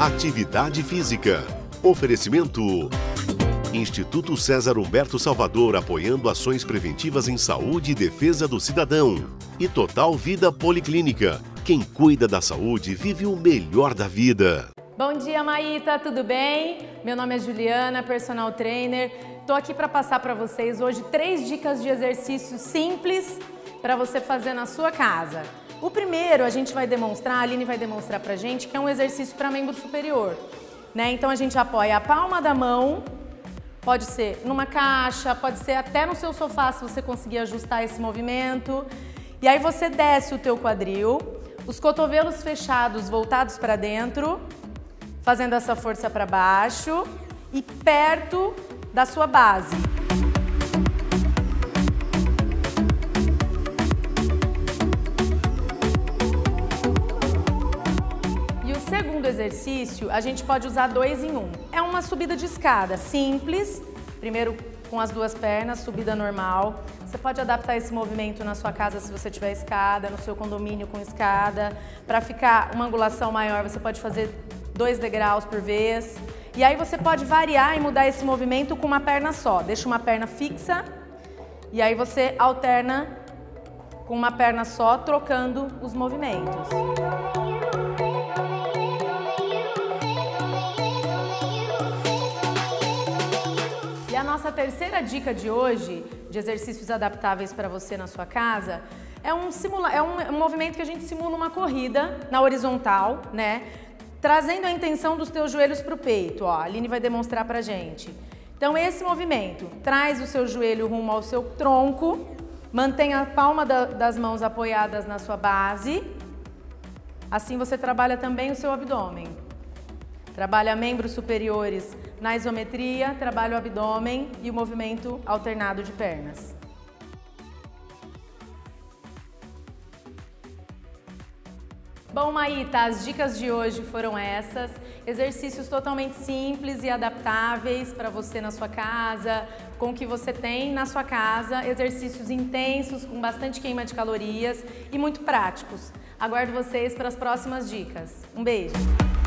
Atividade Física. Oferecimento. Instituto César Humberto Salvador apoiando ações preventivas em saúde e defesa do cidadão. E Total Vida Policlínica. Quem cuida da saúde vive o melhor da vida. Bom dia, Maíta, tudo bem? Meu nome é Juliana, personal trainer. Estou aqui para passar para vocês hoje três dicas de exercício simples para você fazer na sua casa. O primeiro a gente vai demonstrar, a Aline vai demonstrar pra gente, que é um exercício para membro superior. Né? Então a gente apoia a palma da mão, pode ser numa caixa, pode ser até no seu sofá se você conseguir ajustar esse movimento. E aí você desce o teu quadril, os cotovelos fechados voltados para dentro, fazendo essa força para baixo e perto da sua base. Segundo exercício, a gente pode usar dois em um. É uma subida de escada simples, primeiro com as duas pernas, subida normal. Você pode adaptar esse movimento na sua casa se você tiver escada, no seu condomínio com escada. Para ficar uma angulação maior, você pode fazer dois degraus por vez. E aí você pode variar e mudar esse movimento com uma perna só. Deixa uma perna fixa e aí você alterna com uma perna só, trocando os movimentos. A nossa terceira dica de hoje, de exercícios adaptáveis para você na sua casa, é um, simula é um, movimento que a gente simula uma corrida na horizontal, né? Trazendo a intenção dos teus joelhos para o peito, ó. A Aline vai demonstrar pra gente. Então, esse movimento traz o seu joelho rumo ao seu tronco, mantém a palma da, das mãos apoiadas na sua base. Assim você trabalha também o seu abdômen. Trabalha membros superiores na isometria, trabalha o abdômen e o movimento alternado de pernas. Bom, Maíta, as dicas de hoje foram essas. Exercícios totalmente simples e adaptáveis para você na sua casa, com o que você tem na sua casa. Exercícios intensos, com bastante queima de calorias e muito práticos. Aguardo vocês para as próximas dicas. Um beijo!